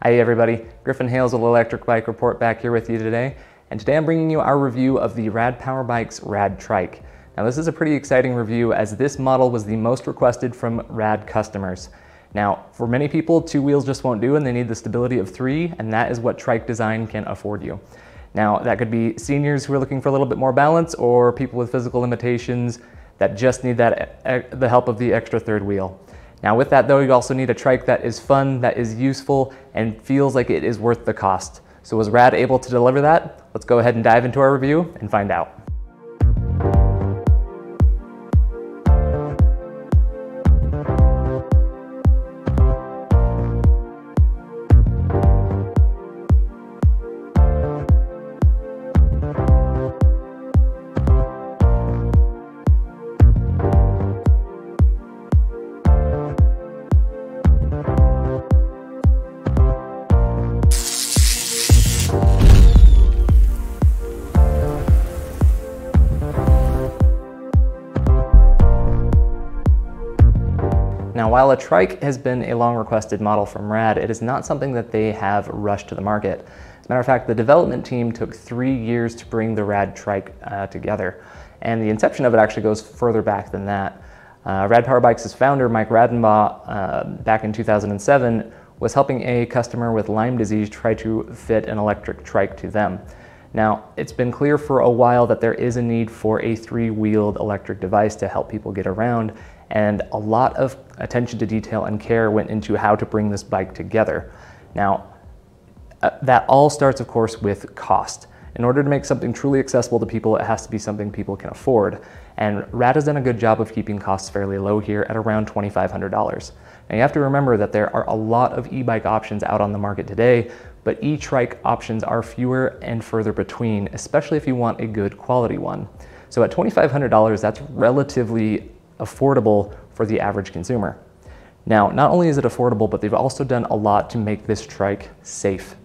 Hi everybody, Griffin Hales with Electric Bike Report back here with you today. And today I'm bringing you our review of the Rad Power Bikes Rad Trike. Now this is a pretty exciting review as this model was the most requested from Rad customers. Now, for many people, two wheels just won't do and they need the stability of three, and that is what trike design can afford you. Now, that could be seniors who are looking for a little bit more balance or people with physical limitations that just need that eh, the help of the extra third wheel. Now with that though, you also need a trike that is fun, that is useful, and feels like it is worth the cost. So was Rad able to deliver that? Let's go ahead and dive into our review and find out. While a trike has been a long requested model from RAD, it is not something that they have rushed to the market. As a matter of fact, the development team took three years to bring the RAD trike uh, together. And the inception of it actually goes further back than that. Uh, Rad Power Bikes' founder, Mike Radenbaugh, uh, back in 2007, was helping a customer with Lyme disease try to fit an electric trike to them. Now, it's been clear for a while that there is a need for a three-wheeled electric device to help people get around, and a lot of attention to detail and care went into how to bring this bike together. Now, uh, that all starts, of course, with cost. In order to make something truly accessible to people, it has to be something people can afford. And RAD has done a good job of keeping costs fairly low here at around $2,500. Now you have to remember that there are a lot of e-bike options out on the market today, but e-trike options are fewer and further between, especially if you want a good quality one. So at $2,500, that's relatively affordable for the average consumer. Now, not only is it affordable, but they've also done a lot to make this trike safe.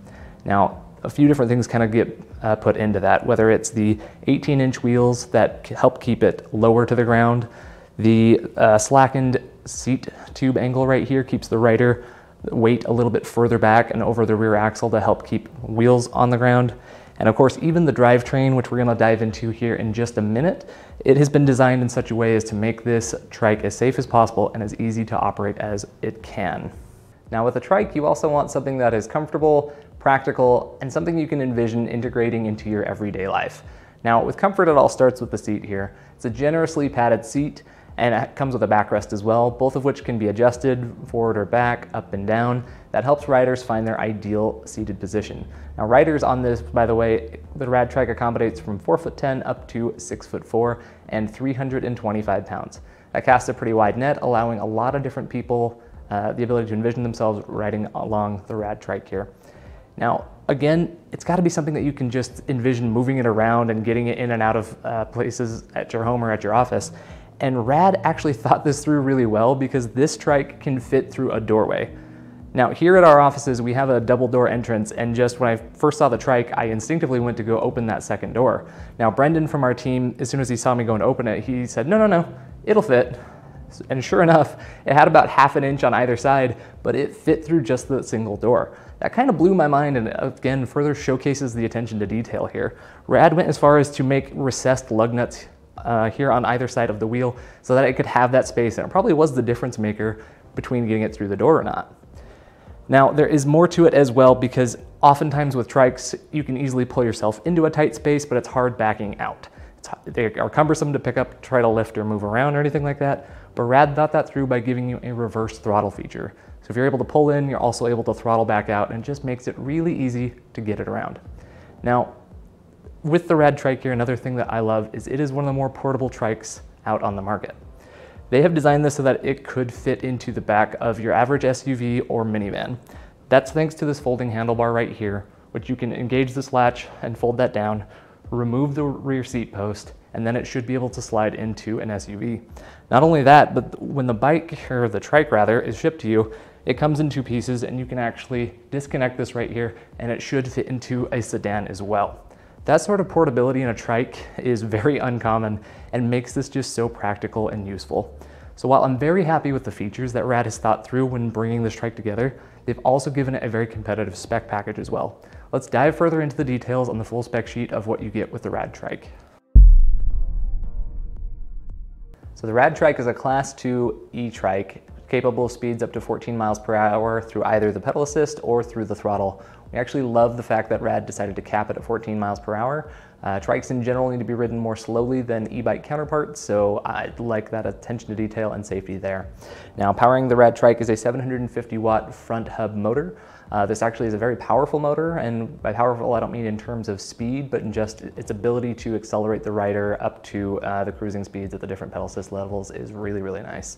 Now, a few different things kind of get uh, put into that, whether it's the 18 inch wheels that help keep it lower to the ground, the uh, slackened seat tube angle right here keeps the rider weight a little bit further back and over the rear axle to help keep wheels on the ground. And of course, even the drivetrain, which we're gonna dive into here in just a minute, it has been designed in such a way as to make this trike as safe as possible and as easy to operate as it can. Now with a trike, you also want something that is comfortable, practical, and something you can envision integrating into your everyday life. Now with comfort, it all starts with the seat here. It's a generously padded seat and it comes with a backrest as well, both of which can be adjusted forward or back, up and down. That helps riders find their ideal seated position. Now riders on this, by the way, the Rad Trike accommodates from 4 foot 10 up to 6 foot 4 and 325 pounds. That casts a pretty wide net, allowing a lot of different people uh, the ability to envision themselves riding along the Rad Trike here. Now, again, it's got to be something that you can just envision moving it around and getting it in and out of uh, places at your home or at your office. And Rad actually thought this through really well because this trike can fit through a doorway. Now here at our offices, we have a double door entrance and just when I first saw the trike, I instinctively went to go open that second door. Now Brendan from our team, as soon as he saw me go and open it, he said, no, no, no, it'll fit. And sure enough, it had about half an inch on either side, but it fit through just the single door. That kind of blew my mind and again, further showcases the attention to detail here. Rad went as far as to make recessed lug nuts uh, here on either side of the wheel so that it could have that space. And it probably was the difference maker between getting it through the door or not. Now, there is more to it as well because oftentimes with trikes, you can easily pull yourself into a tight space, but it's hard backing out. It's, they are cumbersome to pick up, try to lift or move around or anything like that, but Rad thought that through by giving you a reverse throttle feature. So if you're able to pull in, you're also able to throttle back out and it just makes it really easy to get it around. Now, with the Rad trike here, another thing that I love is it is one of the more portable trikes out on the market. They have designed this so that it could fit into the back of your average SUV or minivan. That's thanks to this folding handlebar right here, which you can engage this latch and fold that down, remove the rear seat post, and then it should be able to slide into an SUV. Not only that, but when the bike, or the trike rather, is shipped to you, it comes in two pieces and you can actually disconnect this right here and it should fit into a sedan as well. That sort of portability in a trike is very uncommon and makes this just so practical and useful. So while I'm very happy with the features that Rad has thought through when bringing this trike together, They've also given it a very competitive spec package as well. Let's dive further into the details on the full spec sheet of what you get with the Rad Trike. So the Rad Trike is a class 2 e-trike capable of speeds up to 14 miles per hour through either the pedal assist or through the throttle. We actually love the fact that Rad decided to cap it at 14 miles per hour. Uh, trikes in general need to be ridden more slowly than e-bike counterparts, so I like that attention to detail and safety there. Now, powering the Rad Trike is a 750 watt front hub motor. Uh, this actually is a very powerful motor, and by powerful I don't mean in terms of speed, but in just its ability to accelerate the rider up to uh, the cruising speeds at the different pedal assist levels is really, really nice.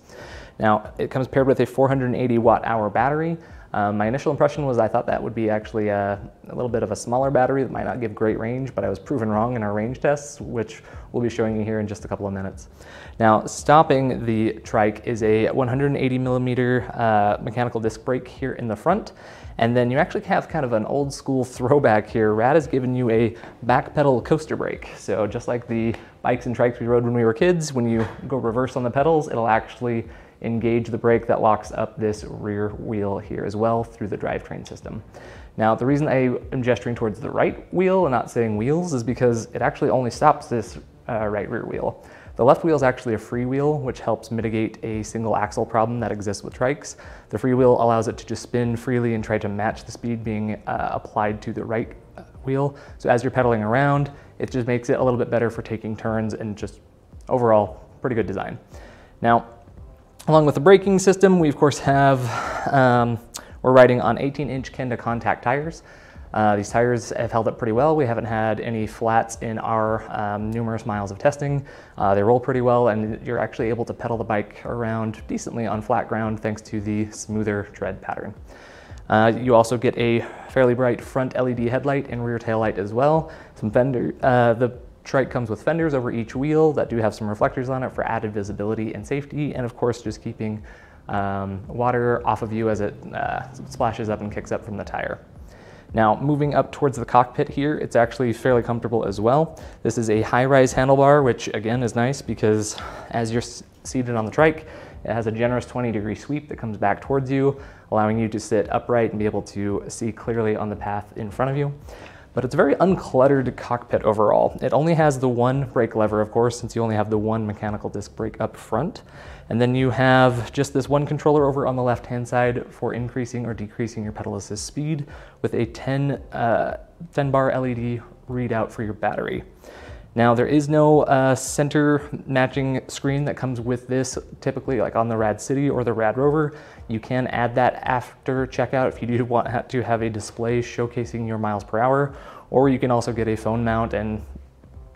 Now, it comes paired with a 480 watt hour battery, um, my initial impression was I thought that would be actually a, a, little bit of a smaller battery that might not give great range, but I was proven wrong in our range tests, which we'll be showing you here in just a couple of minutes. Now, stopping the trike is a 180 millimeter uh, mechanical disc brake here in the front, and then you actually have kind of an old school throwback here. Rad has given you a back pedal coaster brake. So just like the bikes and trikes we rode when we were kids, when you go reverse on the pedals, it'll actually engage the brake that locks up this rear wheel here as well through the drivetrain system. Now, the reason I am gesturing towards the right wheel and not saying wheels is because it actually only stops this uh, right rear wheel. The left wheel is actually a free wheel, which helps mitigate a single axle problem that exists with trikes. The free wheel allows it to just spin freely and try to match the speed being uh, applied to the right uh, wheel. So as you're pedaling around, it just makes it a little bit better for taking turns and just overall pretty good design. Now, Along with the braking system, we of course have, um, we're riding on 18 inch Kenda Kontact tires. Uh, these tires have held up pretty well. We haven't had any flats in our um, numerous miles of testing. Uh, they roll pretty well and you're actually able to pedal the bike around decently on flat ground thanks to the smoother tread pattern. Uh, you also get a fairly bright front LED headlight and rear tail light as well. Some fender, uh, the Trike comes with fenders over each wheel that do have some reflectors on it for added visibility and safety, and of course just keeping um, water off of you as it uh, splashes up and kicks up from the tire. Now, moving up towards the cockpit here, it's actually fairly comfortable as well. This is a high-rise handlebar, which again is nice because as you're seated on the trike, it has a generous 20 degree sweep that comes back towards you, allowing you to sit upright and be able to see clearly on the path in front of you but it's a very uncluttered cockpit overall. It only has the one brake lever, of course, since you only have the one mechanical disc brake up front. And then you have just this one controller over on the left-hand side for increasing or decreasing your pedal assist speed with a 10, uh, 10 bar LED readout for your battery. Now there is no uh, center matching screen that comes with this, typically like on the Rad City or the Rad Rover. You can add that after checkout if you do want to have a display showcasing your miles per hour, or you can also get a phone mount and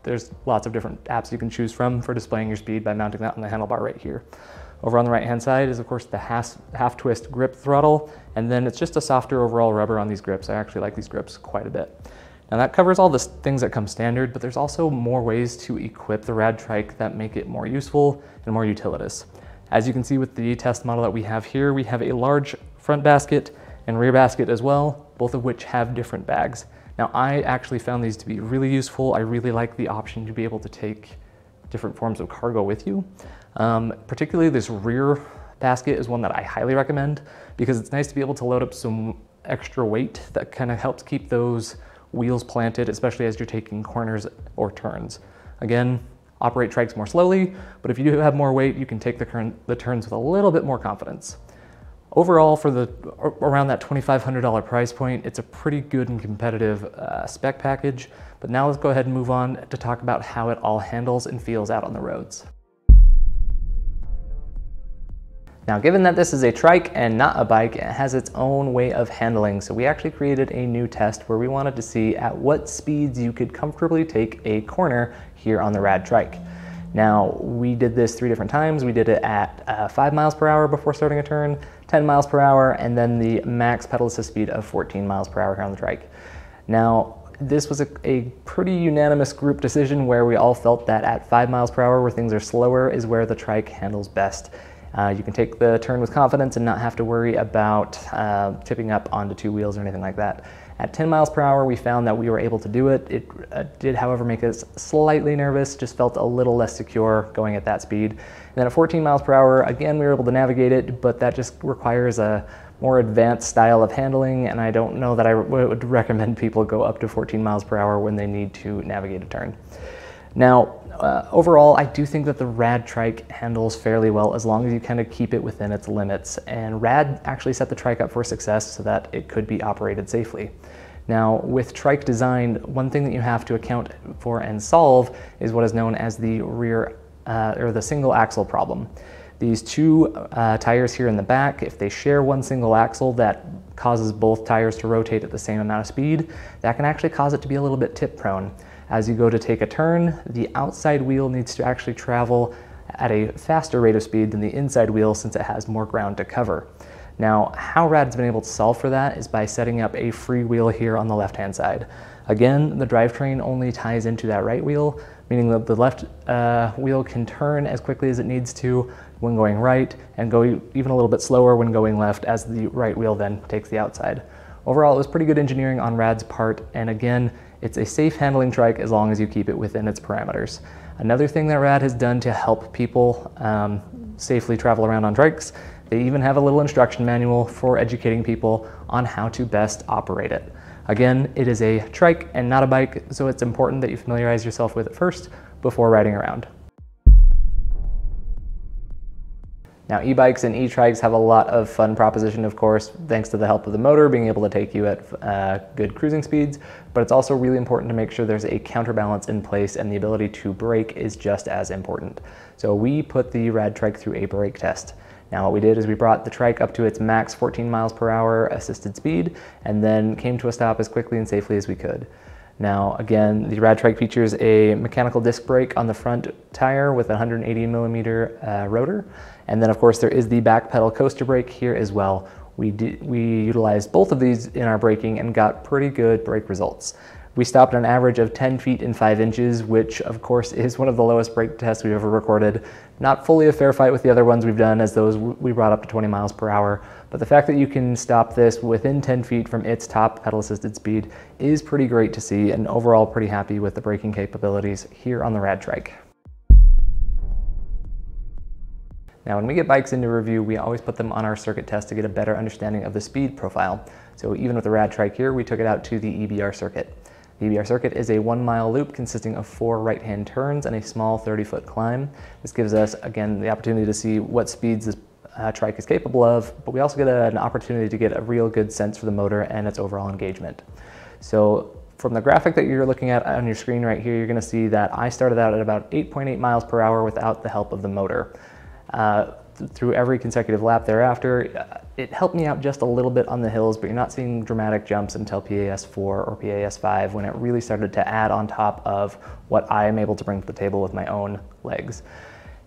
there's lots of different apps you can choose from for displaying your speed by mounting that on the handlebar right here. Over on the right hand side is of course the half, half twist grip throttle, and then it's just a softer overall rubber on these grips. I actually like these grips quite a bit. Now that covers all the things that come standard, but there's also more ways to equip the Rad Trike that make it more useful and more utilitous. As you can see with the test model that we have here, we have a large front basket and rear basket as well, both of which have different bags. Now I actually found these to be really useful. I really like the option to be able to take different forms of cargo with you. Um, particularly this rear basket is one that I highly recommend because it's nice to be able to load up some extra weight that kind of helps keep those wheels planted, especially as you're taking corners or turns. Again, operate trikes more slowly, but if you do have more weight, you can take the, the turns with a little bit more confidence. Overall, for the around that $2,500 price point, it's a pretty good and competitive uh, spec package. But now let's go ahead and move on to talk about how it all handles and feels out on the roads. Now, given that this is a trike and not a bike, it has its own way of handling. So we actually created a new test where we wanted to see at what speeds you could comfortably take a corner here on the Rad Trike. Now, we did this three different times. We did it at uh, five miles per hour before starting a turn, 10 miles per hour, and then the max pedal assist speed of 14 miles per hour here on the trike. Now, this was a, a, pretty unanimous group decision where we all felt that at five miles per hour where things are slower is where the trike handles best. Uh, you can take the turn with confidence and not have to worry about uh, tipping up onto two wheels or anything like that. At 10 miles per hour, we found that we were able to do it. It uh, did, however, make us slightly nervous, just felt a little less secure going at that speed. And then at 14 miles per hour, again, we were able to navigate it, but that just requires a more advanced style of handling, and I don't know that I would recommend people go up to 14 miles per hour when they need to navigate a turn. Now, uh, overall, I do think that the Rad trike handles fairly well as long as you kind of keep it within its limits. And Rad actually set the trike up for success so that it could be operated safely. Now, with trike design, one thing that you have to account for and solve is what is known as the rear uh, or the single axle problem. These two uh, tires here in the back, if they share one single axle that causes both tires to rotate at the same amount of speed, that can actually cause it to be a little bit tip prone. As you go to take a turn, the outside wheel needs to actually travel at a faster rate of speed than the inside wheel since it has more ground to cover. Now, how RAD's been able to solve for that is by setting up a free wheel here on the left-hand side. Again, the drivetrain only ties into that right wheel, meaning that the left uh, wheel can turn as quickly as it needs to when going right and go even a little bit slower when going left as the right wheel then takes the outside. Overall, it was pretty good engineering on RAD's part, and again, it's a safe handling trike as long as you keep it within its parameters. Another thing that RAD has done to help people um, safely travel around on trikes, they even have a little instruction manual for educating people on how to best operate it. Again, it is a trike and not a bike, so it's important that you familiarize yourself with it first before riding around. Now e-bikes and e-trikes have a lot of fun proposition, of course, thanks to the help of the motor being able to take you at uh, good cruising speeds, but it's also really important to make sure there's a counterbalance in place and the ability to brake is just as important. So we put the Rad Trike through a brake test. Now what we did is we brought the trike up to its max 14 miles per hour assisted speed and then came to a stop as quickly and safely as we could. Now, again, the Rad Trike features a mechanical disc brake on the front tire with a 180 millimeter uh, rotor. And then of course there is the back pedal coaster brake here as well. We, we utilized both of these in our braking and got pretty good brake results. We stopped an average of 10 feet and 5 inches, which of course is one of the lowest brake tests we've ever recorded. Not fully a fair fight with the other ones we've done as those we brought up to 20 miles per hour, but the fact that you can stop this within 10 feet from its top pedal assisted speed is pretty great to see and overall pretty happy with the braking capabilities here on the Rad Trike. Now when we get bikes into review, we always put them on our circuit test to get a better understanding of the speed profile. So even with the Rad Trike here, we took it out to the EBR circuit. The EBR circuit is a one mile loop consisting of four right-hand turns and a small 30 foot climb. This gives us, again, the opportunity to see what speeds this uh, trike is capable of, but we also get a, an opportunity to get a real good sense for the motor and its overall engagement. So from the graphic that you're looking at on your screen right here, you're gonna see that I started out at about 8.8 miles per hour without the help of the motor. Uh, through every consecutive lap thereafter. Uh, it helped me out just a little bit on the hills, but you're not seeing dramatic jumps until PAS 4 or PAS 5 when it really started to add on top of what I am able to bring to the table with my own legs.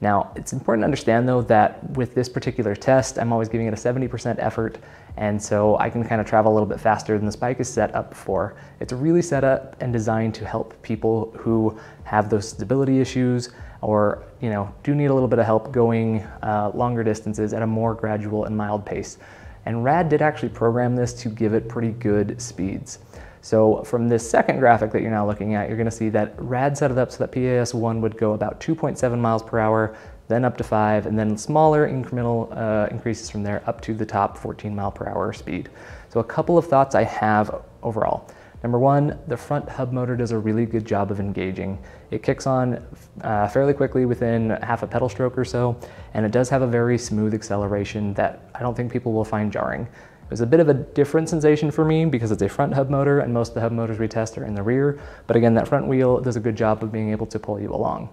Now, it's important to understand though that with this particular test, I'm always giving it a 70% effort, and so I can kind of travel a little bit faster than the bike is set up for. It's really set up and designed to help people who have those stability issues, or you know, do need a little bit of help going uh, longer distances at a more gradual and mild pace. And RAD did actually program this to give it pretty good speeds. So from this second graphic that you're now looking at, you're gonna see that RAD set it up so that PAS1 would go about 2.7 miles per hour, then up to five, and then smaller incremental uh, increases from there up to the top 14 mile per hour speed. So a couple of thoughts I have overall. Number one, the front hub motor does a really good job of engaging. It kicks on uh, fairly quickly within half a pedal stroke or so, and it does have a very smooth acceleration that I don't think people will find jarring. Was a bit of a different sensation for me because it's a front hub motor and most of the hub motors we test are in the rear, but again, that front wheel does a good job of being able to pull you along.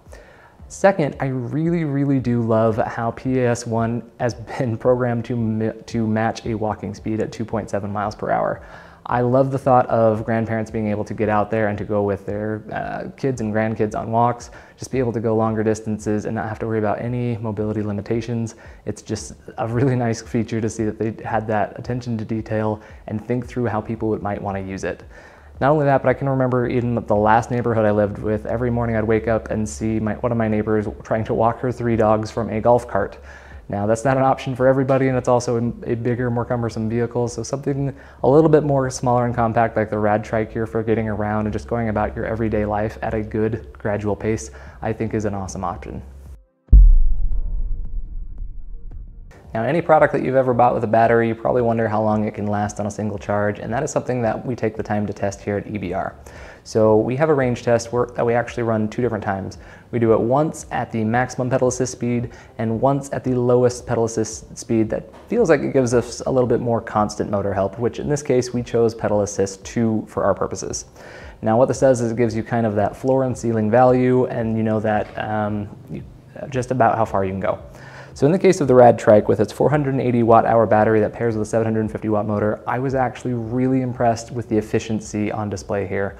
Second, I really, really do love how PAS1 has been programmed to, to match a walking speed at 2.7 miles per hour. I love the thought of grandparents being able to get out there and to go with their uh, kids and grandkids on walks, just be able to go longer distances and not have to worry about any mobility limitations. It's just a really nice feature to see that they had that attention to detail and think through how people would, might want to use it. Not only that, but I can remember even the last neighborhood I lived with, every morning I'd wake up and see my, one of my neighbors trying to walk her three dogs from a golf cart. Now that's not an option for everybody and it's also a bigger, more cumbersome vehicle. So something a little bit more smaller and compact like the Rad Trike here for getting around and just going about your everyday life at a good gradual pace, I think is an awesome option. Now, any product that you've ever bought with a battery, you probably wonder how long it can last on a single charge, and that is something that we take the time to test here at EBR. So we have a range test that we actually run two different times. We do it once at the maximum pedal assist speed and once at the lowest pedal assist speed that feels like it gives us a little bit more constant motor help, which in this case we chose pedal assist 2 for our purposes. Now what this does is it gives you kind of that floor and ceiling value and you know that um, just about how far you can go. So in the case of the Rad Trike with its 480 watt hour battery that pairs with a 750 watt motor, I was actually really impressed with the efficiency on display here.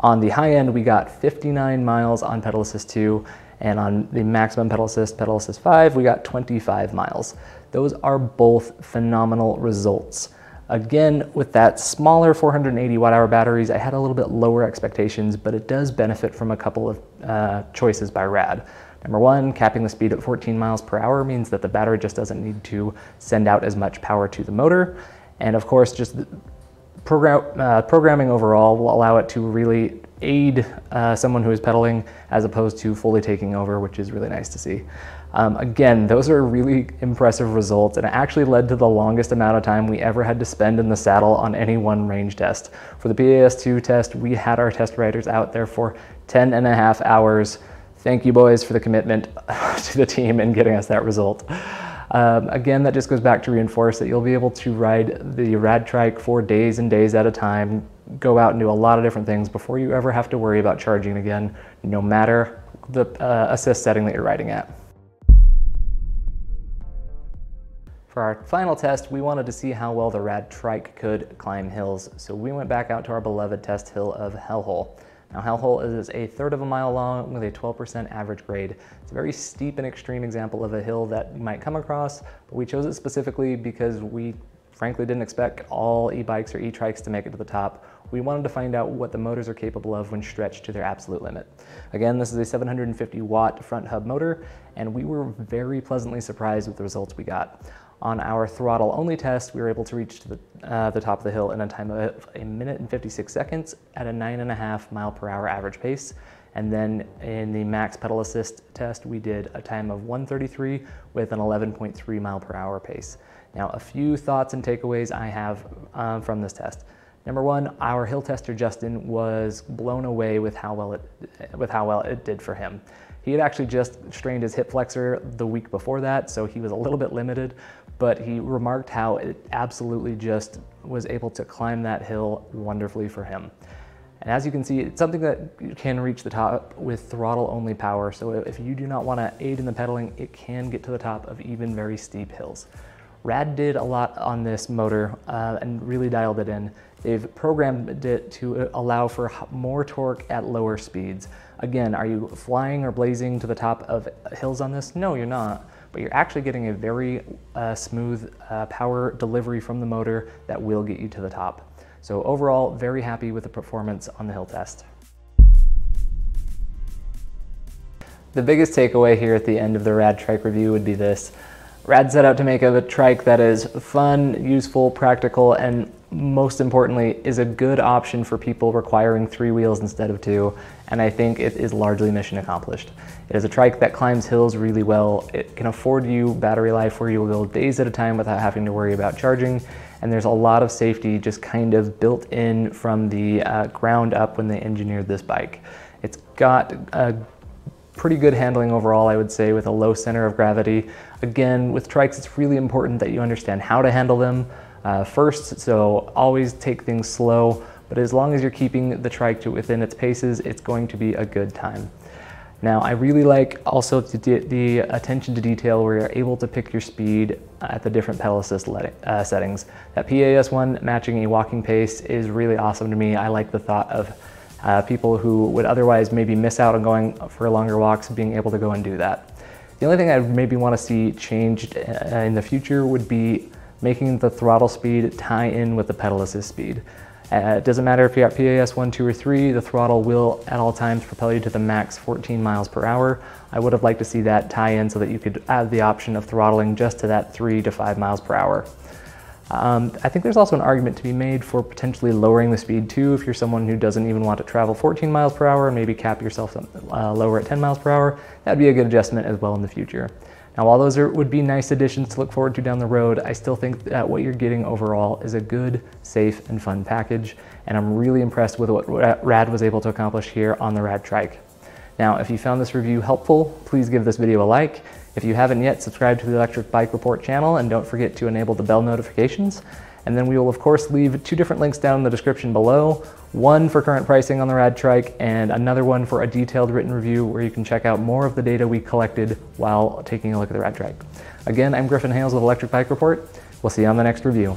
On the high end, we got 59 miles on pedal assist 2, and on the maximum pedal assist, pedal assist 5, we got 25 miles. Those are both phenomenal results. Again, with that smaller 480 watt hour batteries, I had a little bit lower expectations, but it does benefit from a couple of uh, choices by RAD. Number one, capping the speed at 14 miles per hour means that the battery just doesn't need to send out as much power to the motor. And of course, just program, uh, programming overall will allow it to really aid uh, someone who is pedaling as opposed to fully taking over, which is really nice to see. Um, again, those are really impressive results and it actually led to the longest amount of time we ever had to spend in the saddle on any one range test. For the PAS2 test, we had our test riders out there for 10 and a half hours. Thank you boys for the commitment to the team and getting us that result. Um, again, that just goes back to reinforce that you'll be able to ride the rad trike for days and days at a time, go out and do a lot of different things before you ever have to worry about charging again, no matter the uh, assist setting that you're riding at. For our final test, we wanted to see how well the rad trike could climb hills, so we went back out to our beloved test hill of Hellhole. Now Hellhole is a third of a mile long with a 12% average grade. It's a very steep and extreme example of a hill that you might come across, but we chose it specifically because we frankly didn't expect all e-bikes or e-trikes to make it to the top. We wanted to find out what the motors are capable of when stretched to their absolute limit. Again, this is a 750 watt front hub motor, and we were very pleasantly surprised with the results we got. On our throttle only test, we were able to reach the, uh, the top of the hill in a time of a minute and 56 seconds at a nine and a half mile per hour average pace. And then in the max pedal assist test, we did a time of 133 with an 11.3 mile per hour pace. Now, a few thoughts and takeaways I have um, from this test. Number one, our hill tester Justin was blown away with how well it with how well it did for him. He had actually just strained his hip flexor the week before that, so he was a little bit limited, but he remarked how it absolutely just was able to climb that hill wonderfully for him. And as you can see, it's something that you can reach the top with throttle only power. So if you do not want to aid in the pedaling, it can get to the top of even very steep hills. Rad did a lot on this motor uh, and really dialed it in. They've programmed it to allow for more torque at lower speeds. Again, are you flying or blazing to the top of hills on this? No, you're not but you're actually getting a very uh, smooth uh, power delivery from the motor that will get you to the top. So overall, very happy with the performance on the hill test. The biggest takeaway here at the end of the Rad Trike review would be this. Rad set out to make a trike that is fun, useful, practical, and most importantly, is a good option for people requiring three wheels instead of two, and I think it is largely mission accomplished. It is a trike that climbs hills really well. It can afford you battery life where you will go days at a time without having to worry about charging, and there's a lot of safety just kind of built in from the uh, ground up when they engineered this bike. It's got a pretty good handling overall, I would say, with a low center of gravity. Again, with trikes, it's really important that you understand how to handle them, uh, first, so always take things slow, but as long as you're keeping the trike to within its paces, it's going to be a good time. Now, I really like also the attention to detail where you're able to pick your speed at the different pedal assist uh, settings. That PAS one matching a walking pace is really awesome to me. I like the thought of uh, people who would otherwise maybe miss out on going for longer walks being able to go and do that. The only thing I maybe want to see changed uh, in the future would be making the throttle speed tie in with the pedal assist speed. Uh, it doesn't matter if you're at PAS 1, 2, or 3, the throttle will at all times propel you to the max 14 miles per hour. I would have liked to see that tie in so that you could add the option of throttling just to that 3 to 5 miles per hour. Um, I think there's also an argument to be made for potentially lowering the speed too if you're someone who doesn't even want to travel 14 miles per hour, maybe cap yourself uh, lower at 10 miles per hour. That'd be a good adjustment as well in the future. Now, while those are, would be nice additions to look forward to down the road, I still think that what you're getting overall is a good, safe, and fun package, and I'm really impressed with what Rad was able to accomplish here on the Rad Trike. Now, if you found this review helpful, please give this video a like. If you haven't yet, subscribe to the Electric Bike Report channel and don't forget to enable the bell notifications. And then we will of course leave two different links down in the description below, one for current pricing on the Rad Trike and another one for a detailed written review where you can check out more of the data we collected while taking a look at the Rad Trike. Again, I'm Griffin Hales with Electric Bike Report. We'll see you on the next review.